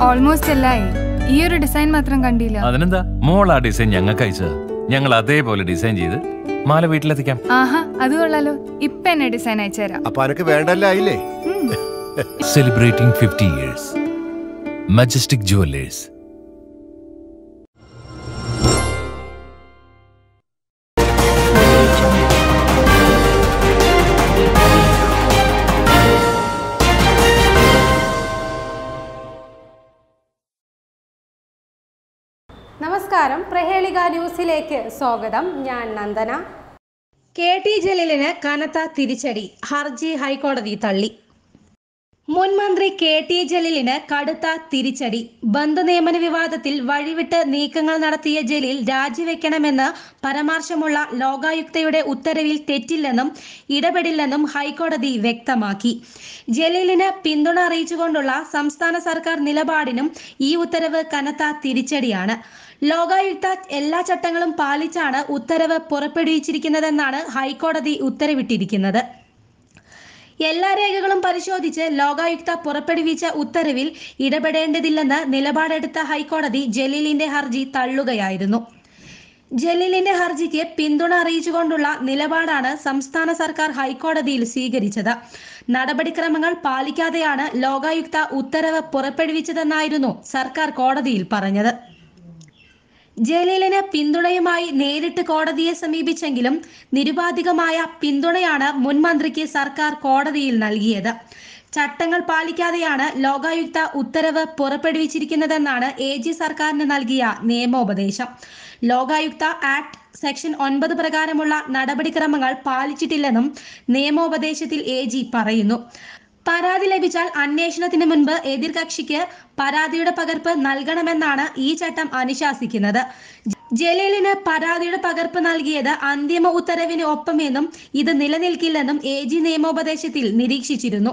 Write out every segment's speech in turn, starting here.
Almost എല്ലായി? ഈ ഒരു design മാത്രം കണ്ടില്ല. അതിനെന്താ? മോൾ ആ ഡിസൈൻ ഞങ്ങൾക്ക് അയച്ചത്. ഞങ്ങൾ അതേപോലെ ഡിസൈൻ ചെയ്ത് മാല വീട്ടിലെത്തിക്കാം. ആഹാ അത് കൊള്ളാലോ. ഇപ്പൊ എന്നെ ഡിസൈൻ അയച്ചുതരാം അപ്പൊ അനക്ക് വേണ്ടല്ലായില്ലേ celebrating fifty years majestic jewellers നമസ്കാരം. പ്രഹേളിക ന്യൂസിലേക്ക് സ്വാഗതം. ഞാൻ നന്ദന. കെ ടി ജലീലിന് കനത്ത തിരിച്ചടി. ഹർജി ഹൈക്കോടതി തള്ളി. മുൻ മന്ത്രി കെ ടി ജലീലിന് കടുത്ത തിരിച്ചടി. ബന്ധുനിയമന വിവാദത്തിൽ വഴിവിട്ട് നീക്കങ്ങൾ നടത്തിയ ജലീൽ രാജിവെക്കണമെന്ന് പരാമർശമുള്ള ലോകായുക്തയുടെ ഉത്തരവിൽ തെറ്റില്ലെന്നും ഇടപെടില്ലെന്നും ഹൈക്കോടതി വ്യക്തമാക്കി. ജലീലിന് പിന്തുണ അറിയിച്ചുകൊണ്ടുള്ള സംസ്ഥാന സർക്കാർ നിലപാടിനും ഈ ഉത്തരവ് കനത്ത തിരിച്ചടിയാണ്. ലോകായുക്ത എല്ലാ ചട്ടങ്ങളും പാലിച്ചാണ് ഉത്തരവ് പുറപ്പെടുവിച്ചിരിക്കുന്നതെന്നാണ് ഹൈക്കോടതി ഉത്തരവിട്ടിരിക്കുന്നത്. എല്ലാ രേഖകളും പരിശോധിച്ച് ലോകായുക്ത പുറപ്പെടുവിച്ച ഉത്തരവിൽ ഇടപെടേണ്ടതില്ലെന്ന് നിലപാടെടുത്ത ഹൈക്കോടതി ജലീലിന്റെ ഹർജി തള്ളുകയായിരുന്നു. ജലീലിന്റെ ഹർജിക്ക് പിന്തുണ അറിയിച്ചുകൊണ്ടുള്ള നിലപാടാണ് സംസ്ഥാന സർക്കാർ ഹൈക്കോടതിയിൽ സ്വീകരിച്ചത്. നടപടിക്രമങ്ങൾ പാലിക്കാതെയാണ് ലോകായുക്ത ഉത്തരവ് പുറപ്പെടുവിച്ചതെന്നായിരുന്നു സർക്കാർ കോടതിയിൽ പറഞ്ഞത്. ജലീലിന് പിന്തുണയുമായി നേരിട്ട് കോടതിയെ സമീപിച്ചെങ്കിലും നിരുപാധികമായ പിന്തുണയാണ് മുൻ മന്ത്രിക്ക് സർക്കാർ കോടതിയിൽ നൽകിയത്. ചട്ടങ്ങൾ പാലിക്കാതെയാണ് ലോകായുക്ത ഉത്തരവ് പുറപ്പെടുവിച്ചിരിക്കുന്നതെന്നാണ് എ ജി സർക്കാരിന് നൽകിയ നിയമോപദേശം. ലോകായുക്ത ആക്ട് സെക്ഷൻ ഒൻപത് പ്രകാരമുള്ള നടപടിക്രമങ്ങൾ പാലിച്ചിട്ടില്ലെന്നും നിയമോപദേശത്തിൽ എ ജി പറയുന്നു. പരാതി ലഭിച്ചാൽ അന്വേഷണത്തിന് മുൻപ് എതിർകക്ഷിക്ക് പരാതിയുടെ പകർപ്പ് നൽകണമെന്നാണ് ഈ ചട്ടം അനുശാസിക്കുന്നത്. ജലീലിന് പരാതിയുടെ പകർപ്പ് നൽകിയത് അന്തിമ ഉത്തരവിന് ഒപ്പമെന്നും ഇത് നിലനിൽക്കില്ലെന്നും എ ജി നിയമോപദേശത്തിൽ നിരീക്ഷിച്ചിരുന്നു.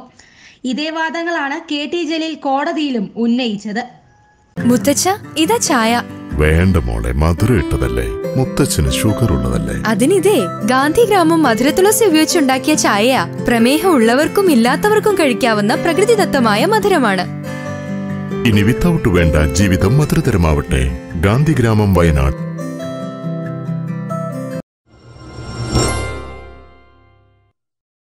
ഇതേ വാദങ്ങളാണ് കെ ടി ജലീൽ കോടതിയിലും ഉന്നയിച്ചത്. മുത്തച്ഛ ഇതാ ചായ. വേണ്ട മോളെ മധുരം ഇട്ടതല്ലേ? മുത്തച്ഛന് ഷുഗർ ഉള്ളതല്ലേ? അതിനിതേ ഗാന്ധിഗ്രാമം മധുരത്തുളസി ഉപയോഗിച്ചുണ്ടാക്കിയ ചായയാ. പ്രമേഹം ഉള്ളവർക്കും ഇല്ലാത്തവർക്കും കഴിക്കാവുന്ന പ്രകൃതിദത്തമായ മധുരമാണ്. ഇനി വിത്തൗട്ട് വേണ്ട ജീവിതം മധുരതരമാവട്ടെ. ഗാന്ധിഗ്രാമം വയനാട്.